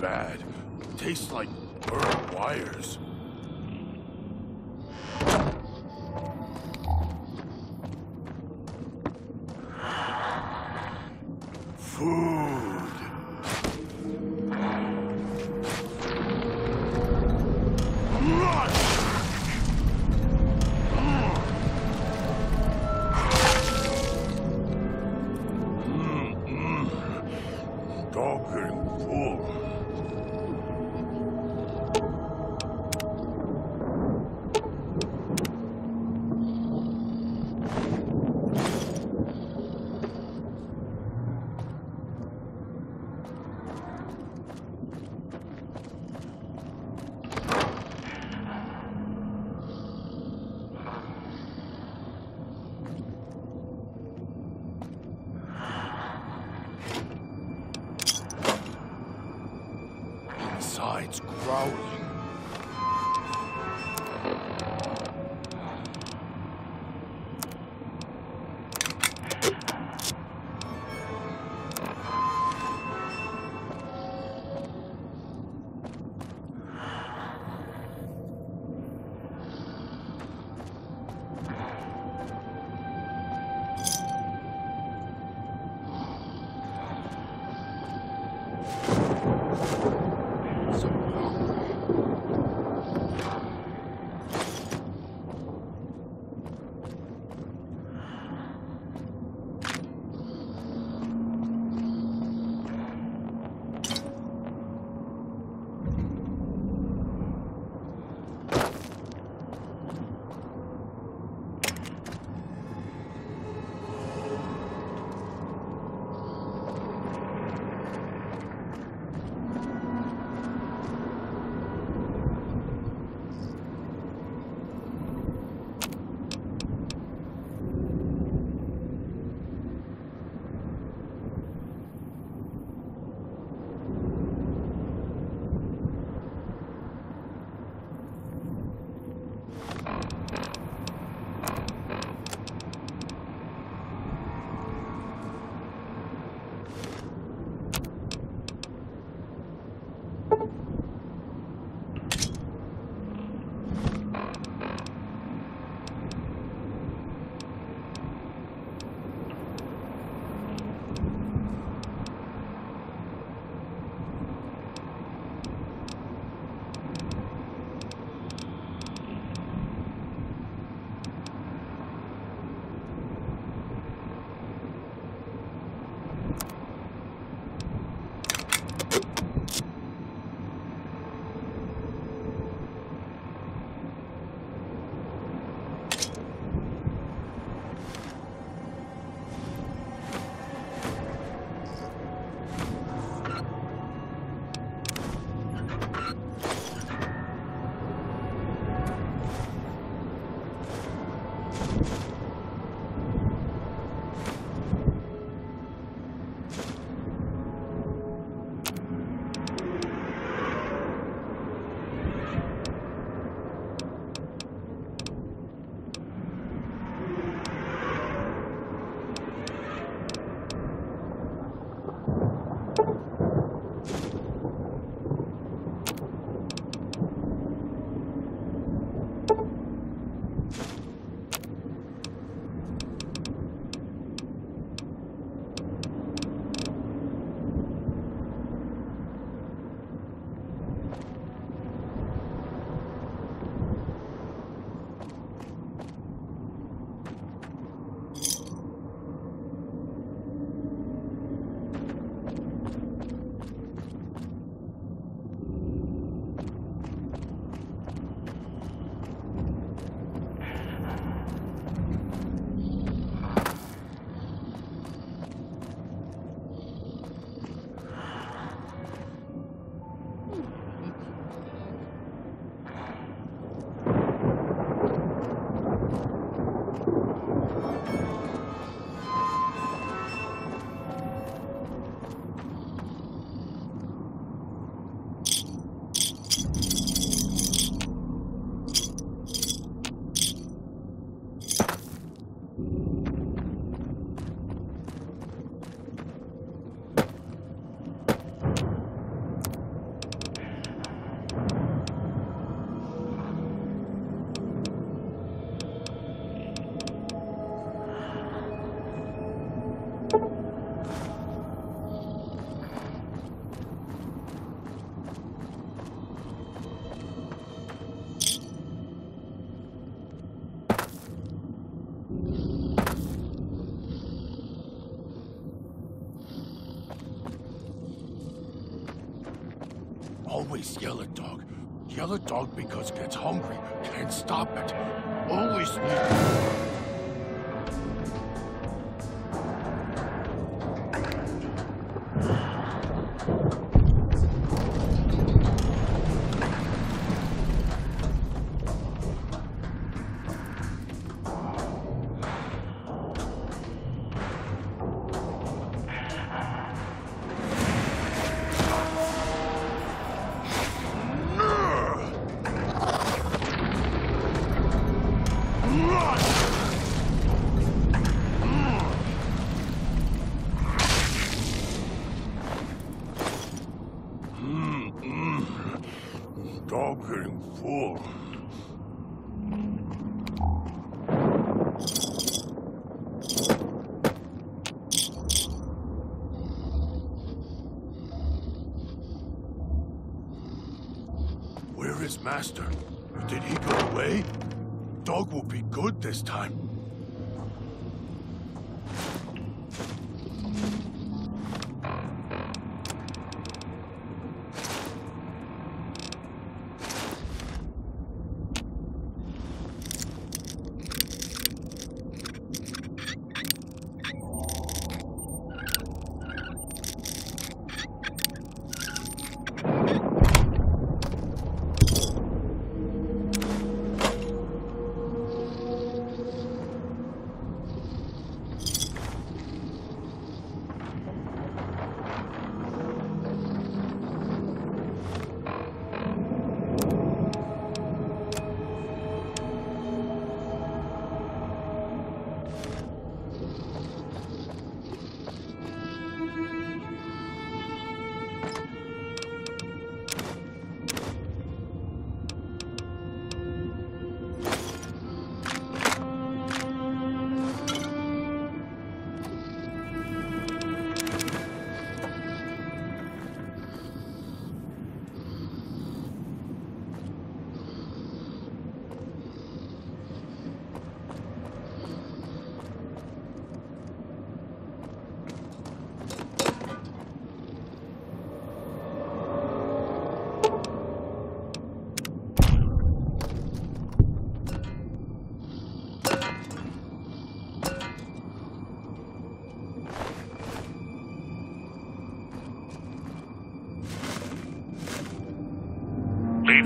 bad. Tastes like burnt wires. Inside's Always yell at dog. Yell at dog because gets hungry. Can't stop it. Always need...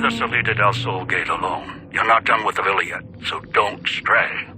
the Salida del Sol gate alone. You're not done with the villa yet, so don't stray.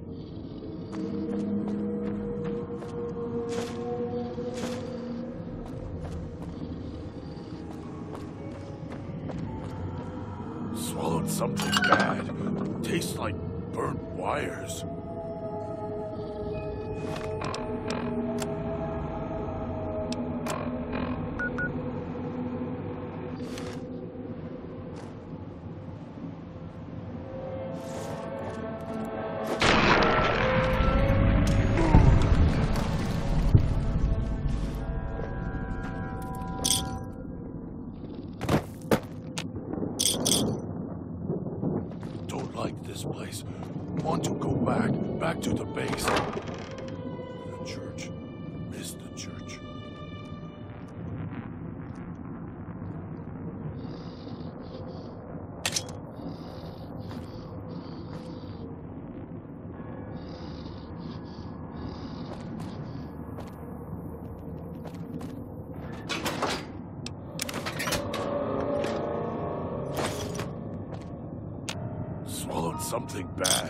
Something bad.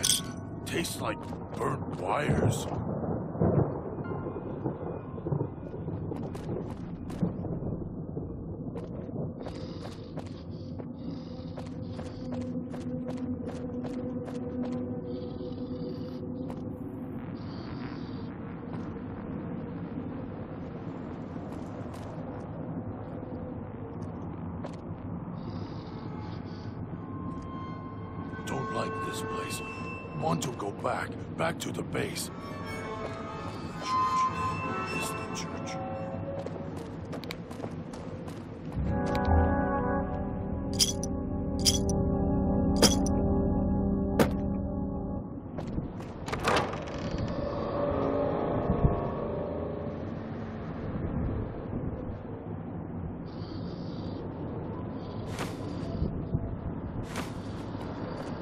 back, back to the base.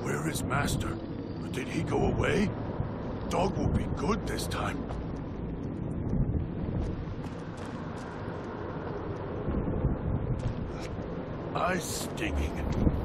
Where is Master? Did he go away? Dog will be good this time. Eye stinging.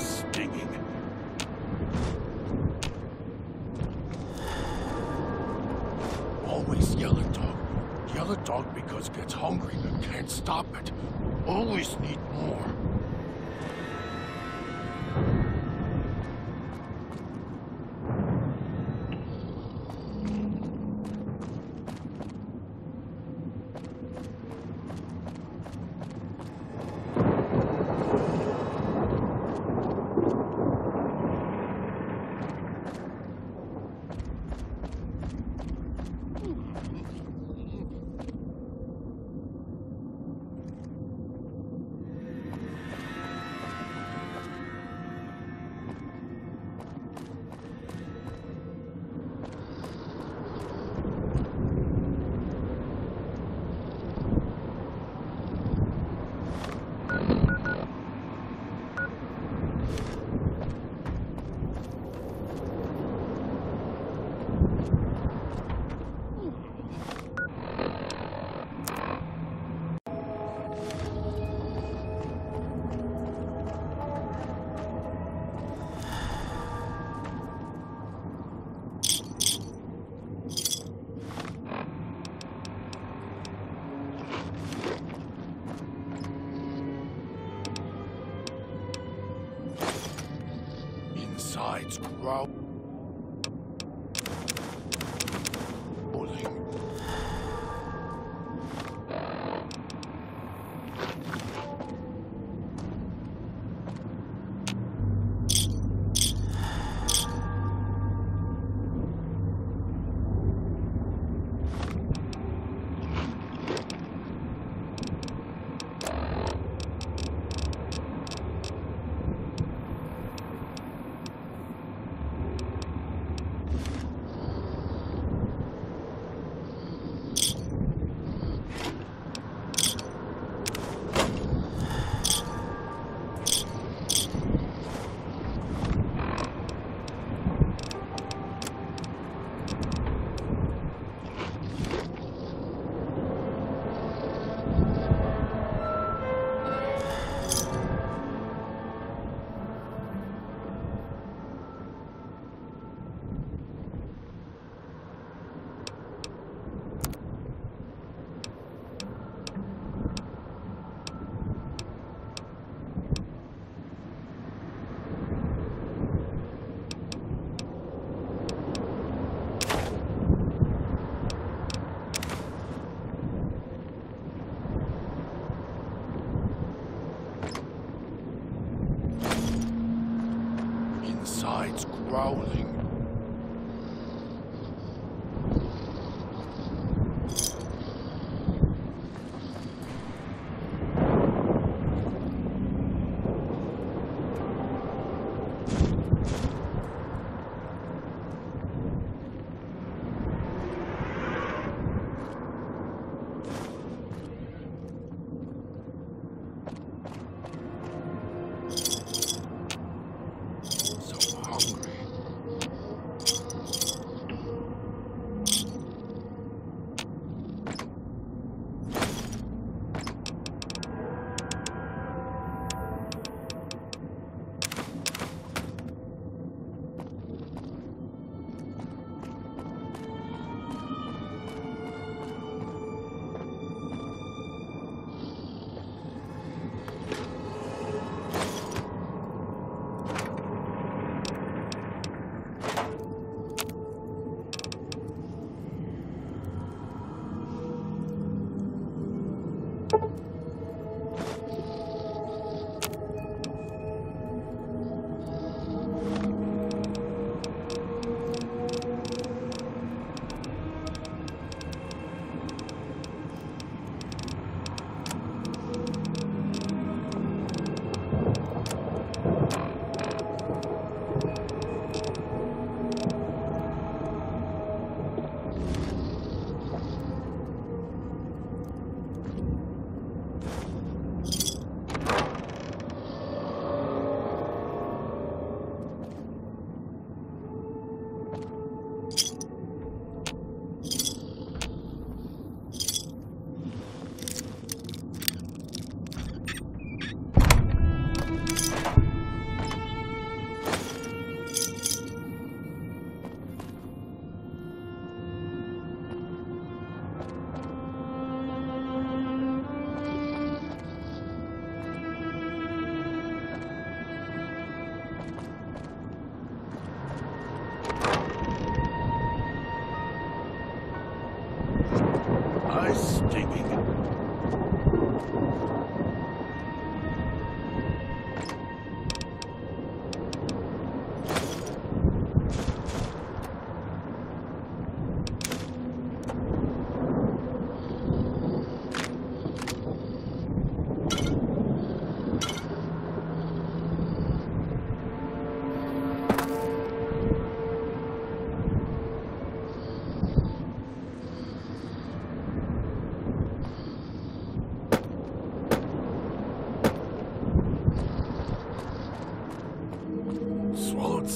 Stinging. Always yell at dog. Yell at dog because gets hungry. And can't stop it. Always need more.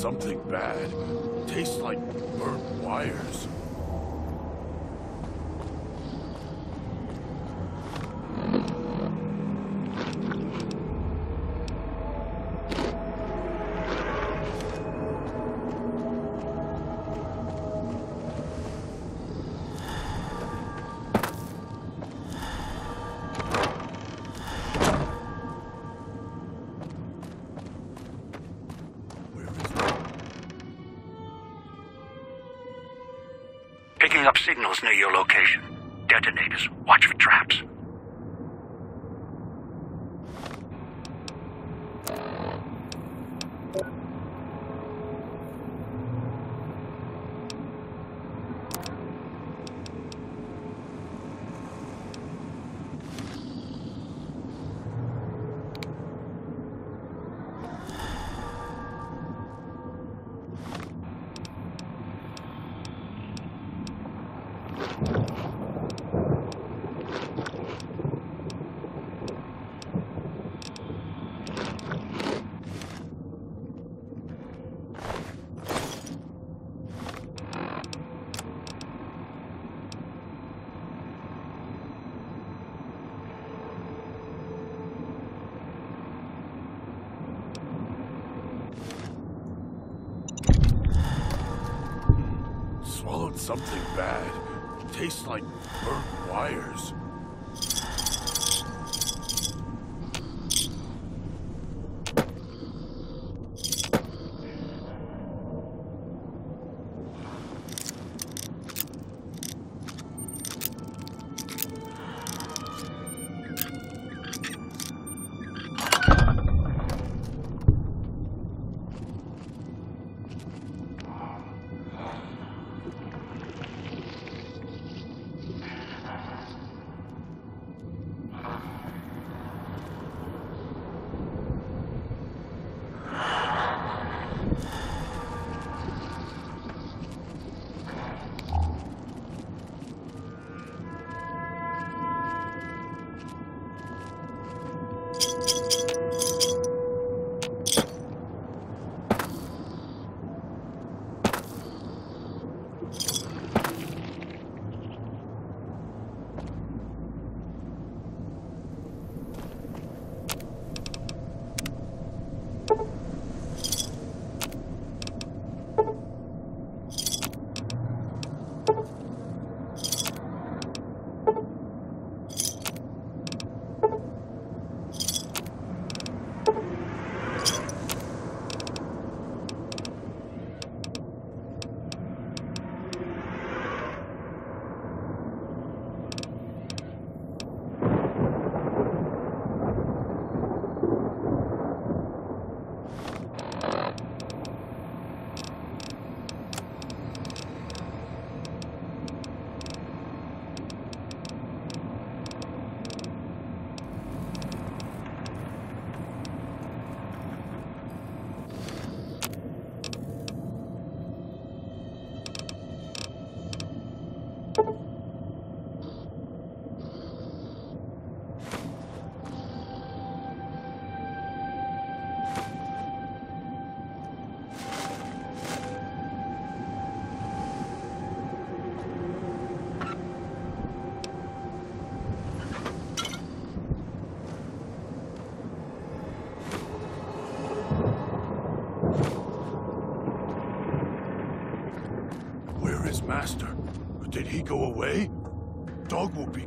Something bad. Tastes like signals near your location. Detonators. Watch for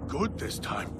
good this time.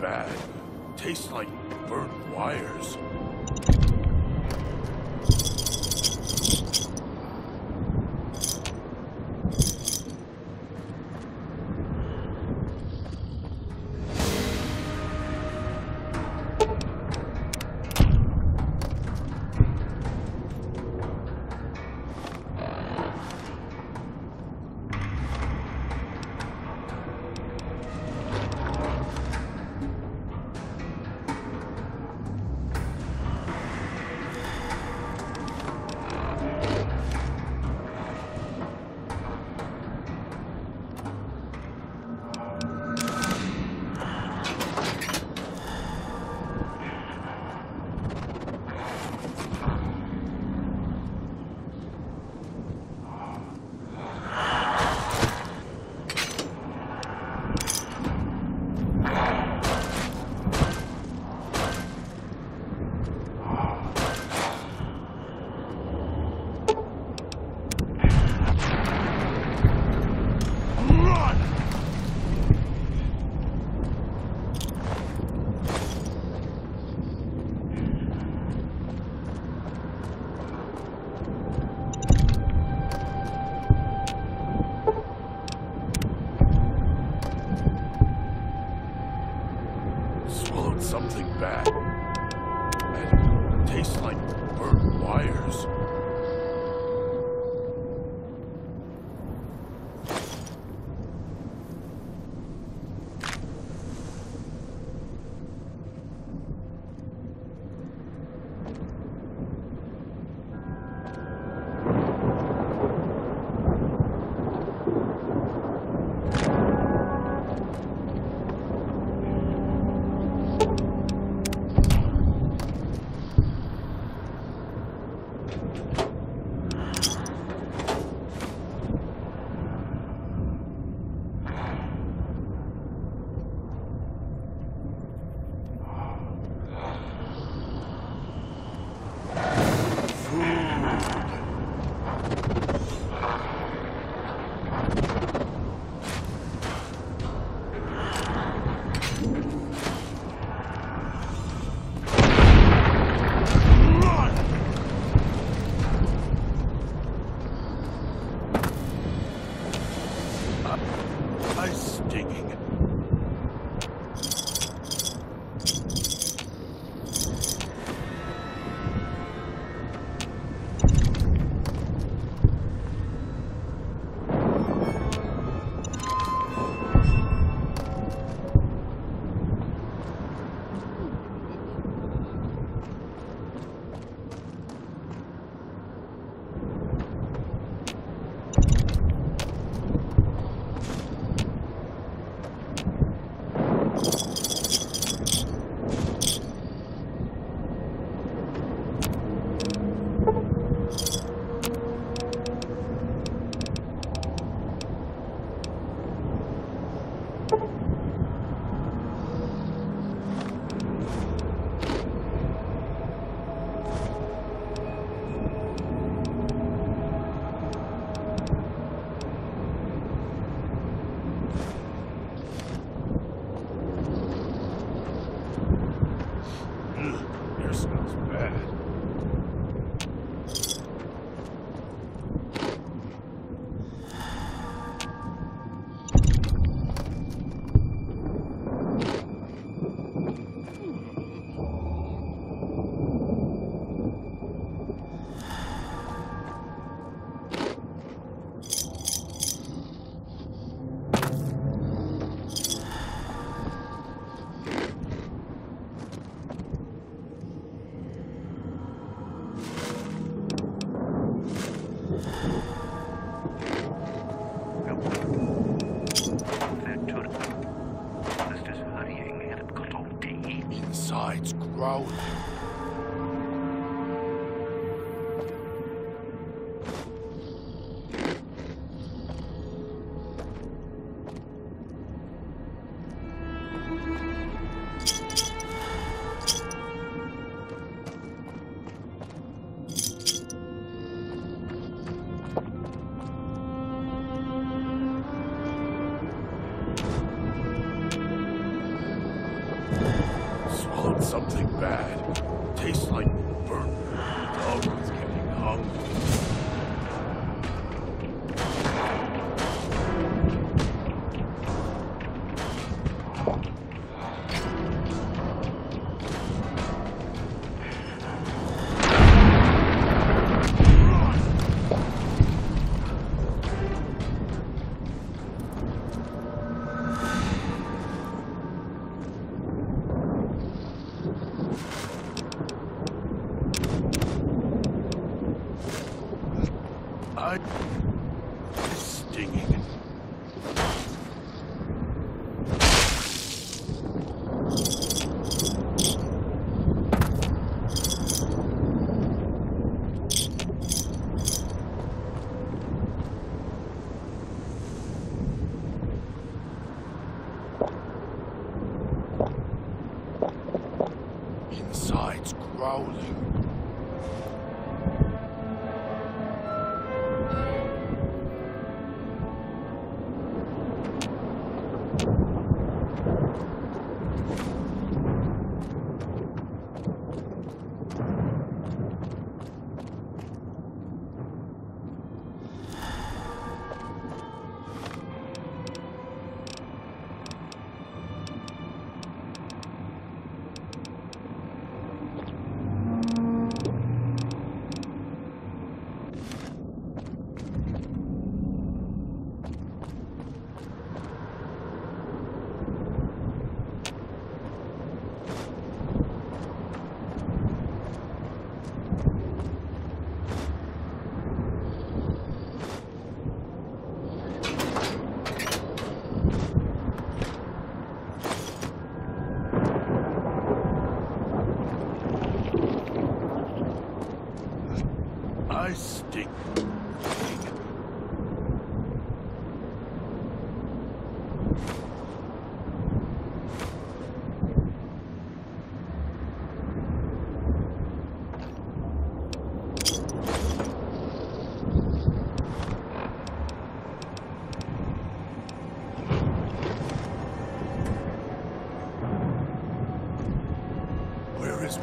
Bad. Tastes like burnt wires. Wires.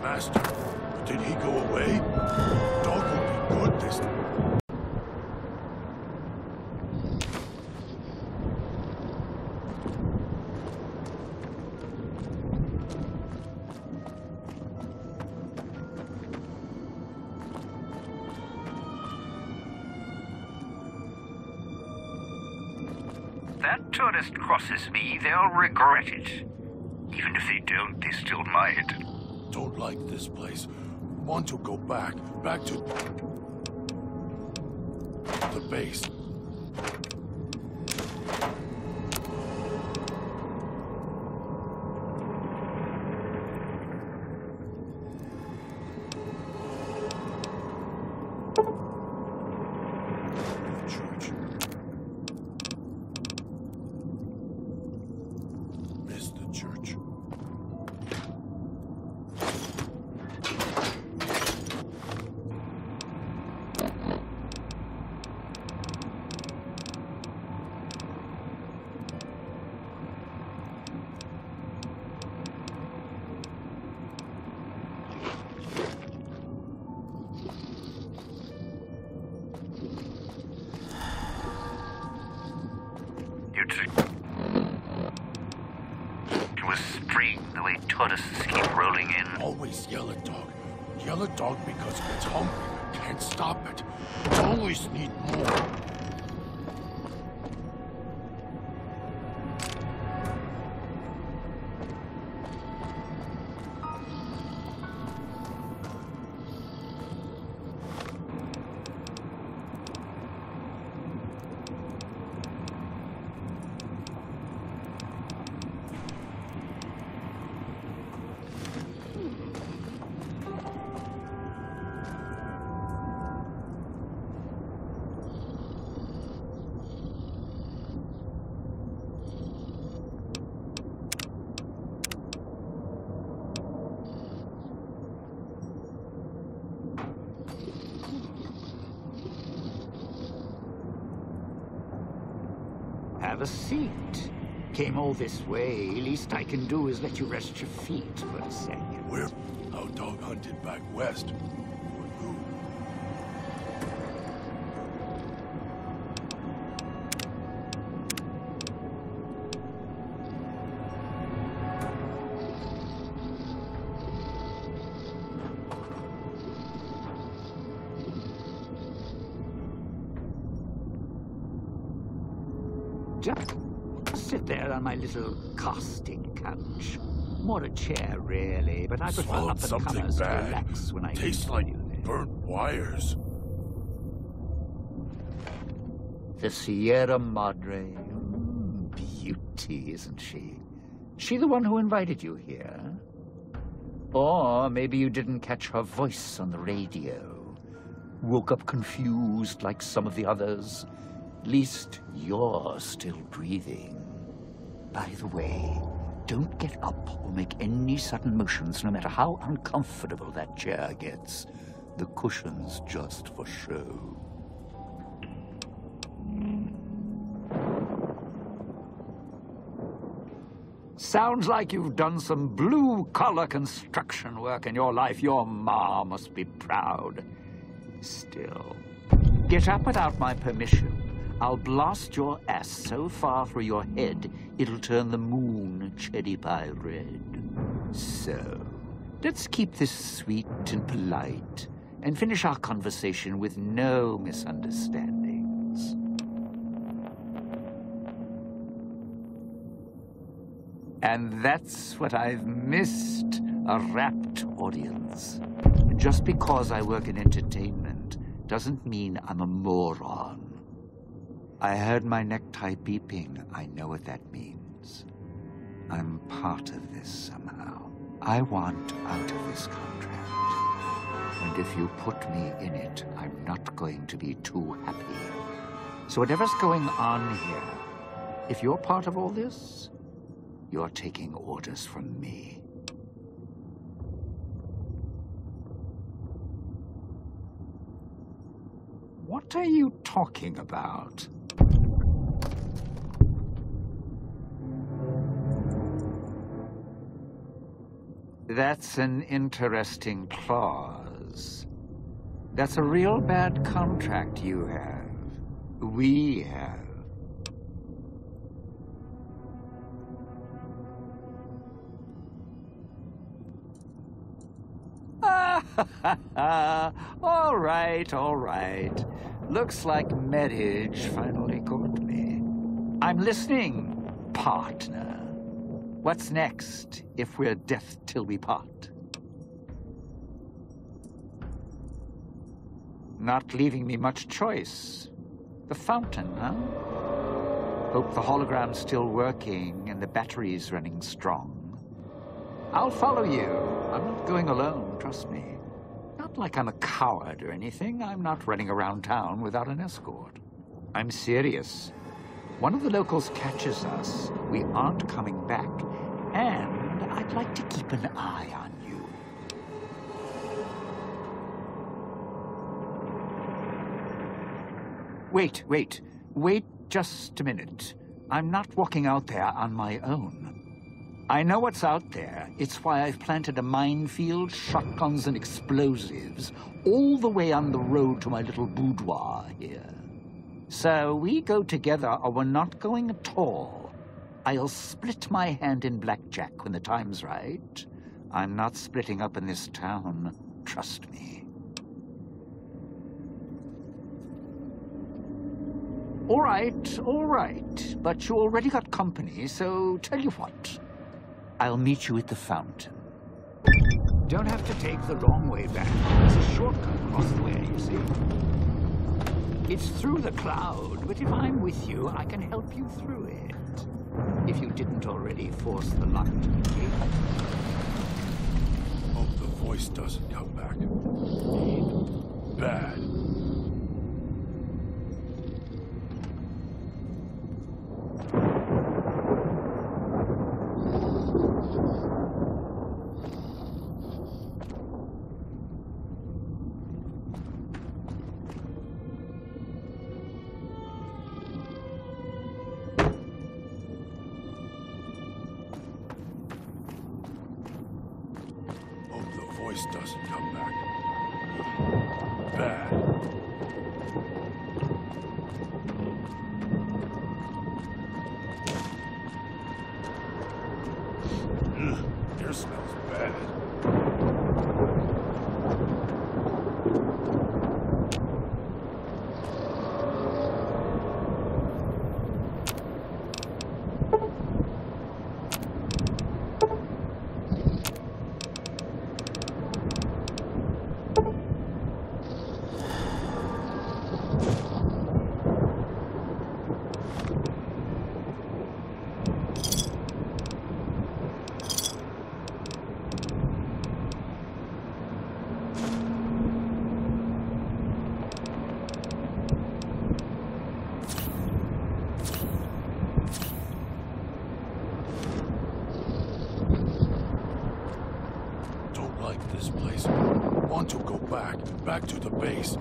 Master? Did he go away? Dog will be good this That tourist crosses me, they'll regret it. Even if they don't, they still might. Don't like this place. Want to go back. Back to... The base. Seat. Came all this way. Least I can do is let you rest your feet for a second. We're out dog hunted back west. Couch. More a chair, really, but I prefer Swallowed something bad. relax when I Tastes like burnt wires. The Sierra Madre. Mm, beauty, isn't she? She the one who invited you here? Or maybe you didn't catch her voice on the radio. Woke up confused like some of the others. Least you're still breathing. By the way, don't get up or make any sudden motions, no matter how uncomfortable that chair gets. The cushion's just for show. Sounds like you've done some blue-collar construction work in your life. Your ma must be proud. Still, get up without my permission. I'll blast your ass so far through your head, it'll turn the moon cherry pie red. So, let's keep this sweet and polite, and finish our conversation with no misunderstandings. And that's what I've missed a rapt audience. Just because I work in entertainment doesn't mean I'm a moron. I heard my necktie beeping. I know what that means. I'm part of this somehow. I want out of this contract. And if you put me in it, I'm not going to be too happy. So whatever's going on here, if you're part of all this, you're taking orders from me. What are you talking about? That's an interesting clause. That's a real bad contract you have. We have. all right, all right. Looks like marriage finally caught me. I'm listening, partner. What's next if we're death till we part? Not leaving me much choice. The fountain, huh? Hope the hologram's still working and the battery's running strong. I'll follow you. I'm not going alone, trust me. Not like I'm a coward or anything. I'm not running around town without an escort. I'm serious. One of the locals catches us, we aren't coming back. And I'd like to keep an eye on you. Wait, wait, wait just a minute. I'm not walking out there on my own. I know what's out there. It's why I've planted a minefield, shotguns, and explosives all the way on the road to my little boudoir here. So we go together or we're not going at all. I'll split my hand in blackjack when the time's right. I'm not splitting up in this town. Trust me. All right, all right. But you already got company, so tell you what. I'll meet you at the fountain. Don't have to take the long way back. It's a shortcut across the way, you see. It's through the cloud, but if I'm with you, I can help you through it. If you didn't already force the lock to the gate. Hope the voice doesn't come back. Bad. Back. To the base.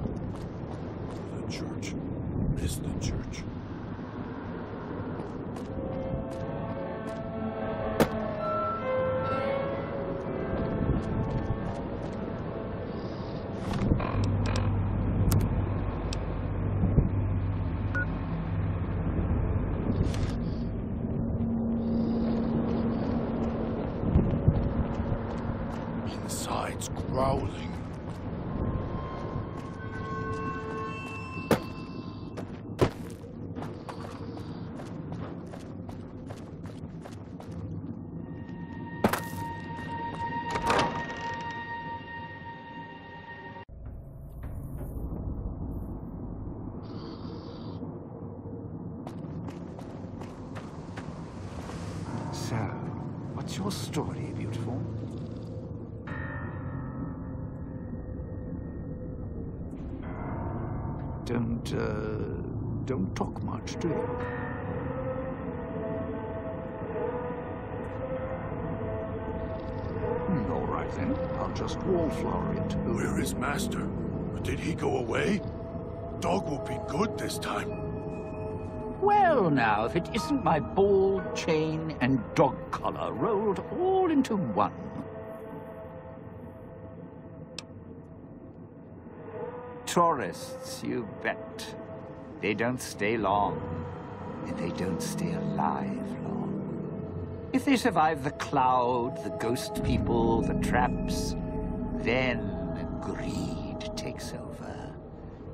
Your story, beautiful? Don't, uh, don't talk much, do you? Hmm, all right then. I'll just wallflower it. Where is Master? Did he go away? Dog will be good this time. Well, now, if it isn't my ball, chain, and dog collar rolled all into one. Tourists, you bet. They don't stay long, and they don't stay alive long. If they survive the cloud, the ghost people, the traps, then greed takes over,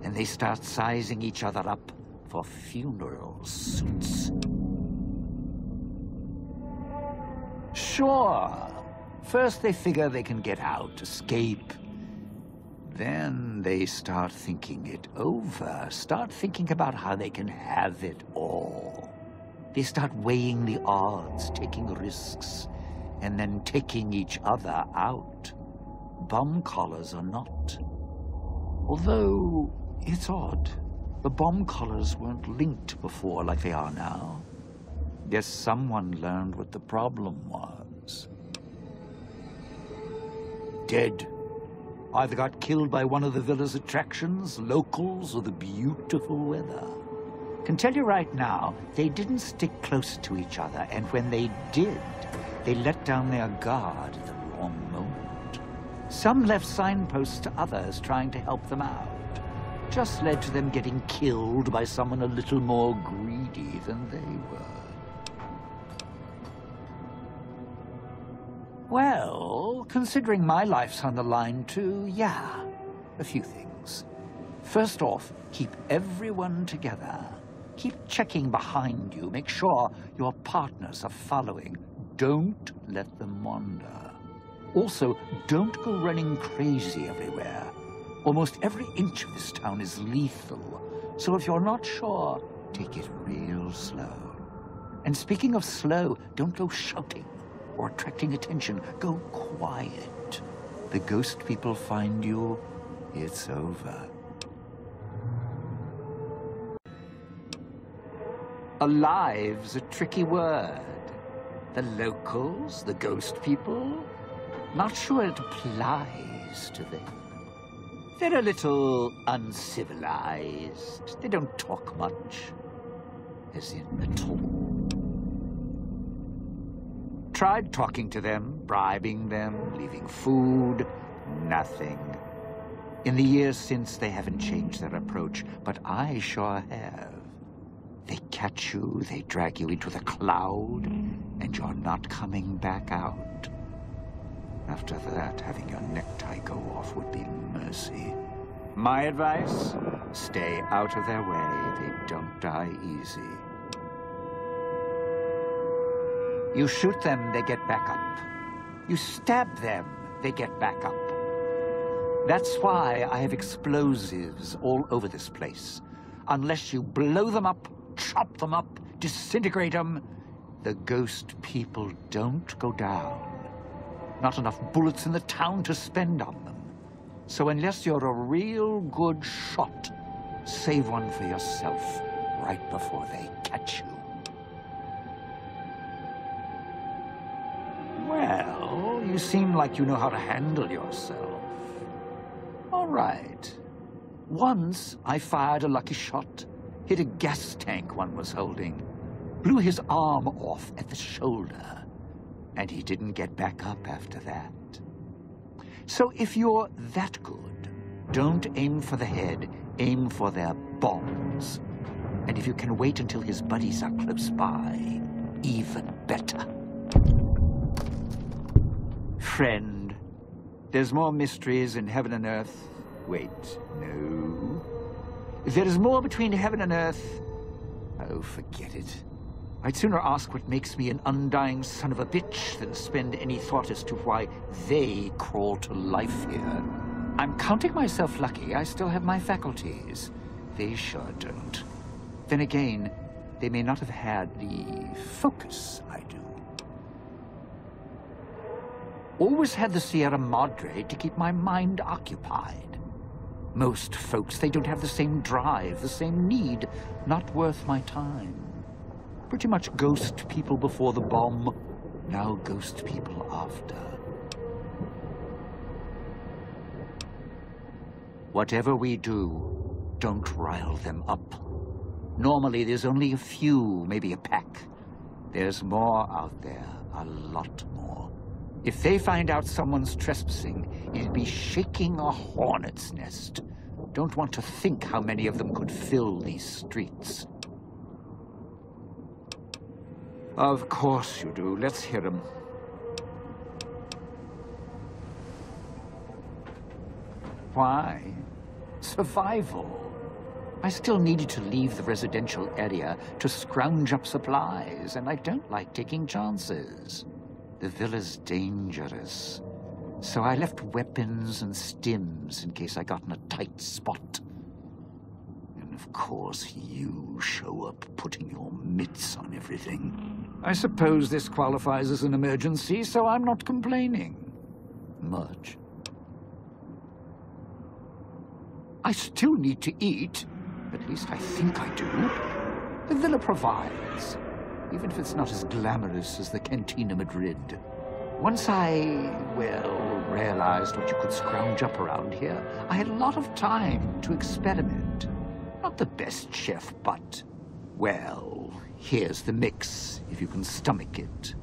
and they start sizing each other up for funeral suits. Sure. First they figure they can get out, escape. Then they start thinking it over, start thinking about how they can have it all. They start weighing the odds, taking risks, and then taking each other out. Bum collars are not. Although, it's odd. The bomb collars weren't linked before like they are now. Guess someone learned what the problem was. Dead. Either got killed by one of the villa's attractions, locals, or the beautiful weather. Can tell you right now, they didn't stick close to each other, and when they did, they let down their guard at the wrong moment. Some left signposts to others trying to help them out. Just led to them getting killed by someone a little more greedy than they were. Well, considering my life's on the line too, yeah, a few things. First off, keep everyone together. Keep checking behind you. Make sure your partners are following. Don't let them wander. Also, don't go running crazy everywhere. Almost every inch of this town is lethal. So if you're not sure, take it real slow. And speaking of slow, don't go shouting or attracting attention. Go quiet. The ghost people find you, it's over. Alive's a tricky word. The locals, the ghost people, not sure it applies to them. They're a little uncivilized. They don't talk much, as in at all. Tried talking to them, bribing them, leaving food, Nothing. In the years since, they haven't changed their approach, but I sure have. They catch you, they drag you into the cloud, and you're not coming back out. After that, having your necktie go off would be mercy. My advice? Stay out of their way. They don't die easy. You shoot them, they get back up. You stab them, they get back up. That's why I have explosives all over this place. Unless you blow them up, chop them up, disintegrate them, the ghost people don't go down. Not enough bullets in the town to spend on them. So unless you're a real good shot, save one for yourself right before they catch you. Well, you seem like you know how to handle yourself. All right. Once I fired a lucky shot, hit a gas tank one was holding, blew his arm off at the shoulder, and he didn't get back up after that. So if you're that good, don't aim for the head, aim for their bombs. And if you can wait until his buddies are close by, even better. Friend, there's more mysteries in heaven and earth. Wait, no. There is more between heaven and earth. Oh, forget it. I'd sooner ask what makes me an undying son of a bitch than spend any thought as to why they crawl to life here. I'm counting myself lucky I still have my faculties. They sure don't. Then again, they may not have had the focus I do. Always had the Sierra Madre to keep my mind occupied. Most folks, they don't have the same drive, the same need. Not worth my time. Pretty much ghost people before the bomb, now ghost people after. Whatever we do, don't rile them up. Normally, there's only a few, maybe a pack. There's more out there, a lot more. If they find out someone's trespassing, it'd be shaking a hornet's nest. Don't want to think how many of them could fill these streets. Of course you do. Let's hear them. Why? Survival. I still needed to leave the residential area to scrounge up supplies, and I don't like taking chances. The villa's dangerous. So I left weapons and stims in case I got in a tight spot. And of course you show up putting your mitts on everything. I suppose this qualifies as an emergency, so I'm not complaining. Much. I still need to eat. At least I think I do. The villa provides, even if it's not as glamorous as the Cantina Madrid. Once I, well, realized what you could scrounge up around here, I had a lot of time to experiment. Not the best chef, but, well, here's the mix, if you can stomach it.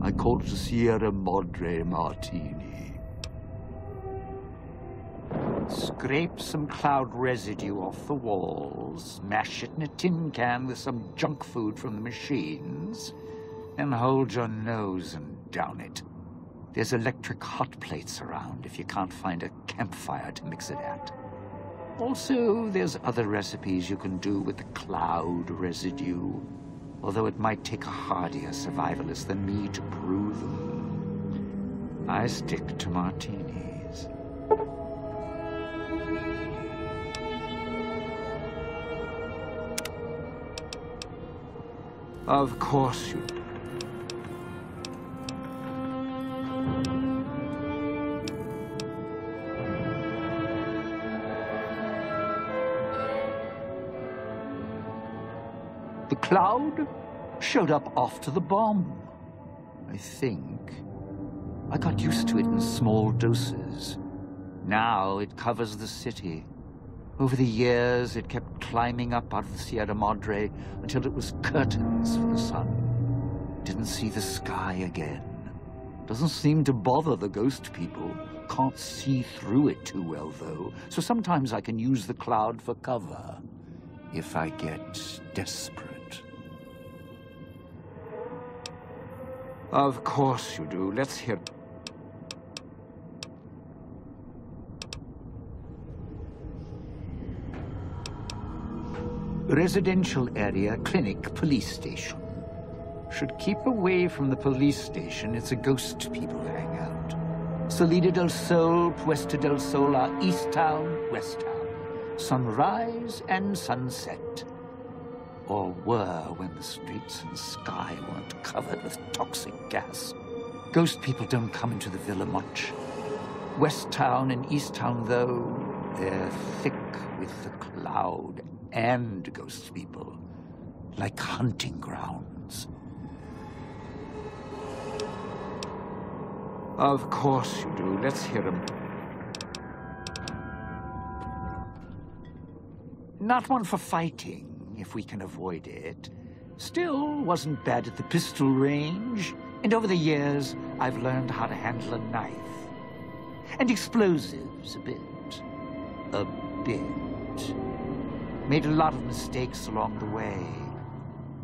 I call it a Sierra Madre Martini. Scrape some cloud residue off the walls, mash it in a tin can with some junk food from the machines, and hold your nose and down it. There's electric hot plates around if you can't find a campfire to mix it at. Also, there's other recipes you can do with the cloud residue, although it might take a hardier survivalist than me to brew them. I stick to martinis. Of course you do. Cloud showed up after the bomb. I think. I got used to it in small doses. Now it covers the city. Over the years, it kept climbing up out of the Sierra Madre until it was curtains for the sun. Didn't see the sky again. Doesn't seem to bother the ghost people. Can't see through it too well, though, so sometimes I can use the cloud for cover. If I get desperate. Of course you do. Let's hear... Residential area, clinic, police station. Should keep away from the police station. It's a ghost people hang out. Salida del Sol, Puesta del Sol are East Town, West Town. Sunrise and sunset. Or were when the streets and sky weren't covered with toxic gas. Ghost people don't come into the villa much. West Town and East Town, though, they're thick with the cloud and ghost people. Like hunting grounds. Of course you do. Let's hear him. Not one for fighting, if we can avoid it. Still, wasn't bad at the pistol range. And over the years, I've learned how to handle a knife. And explosives a bit. A bit. Made a lot of mistakes along the way.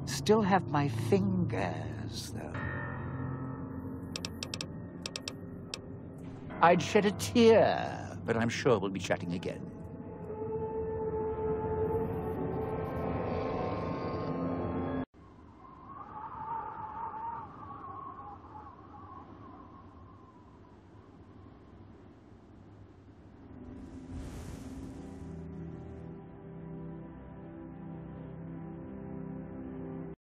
Still have my fingers, though. I'd shed a tear, but I'm sure we'll be chatting again.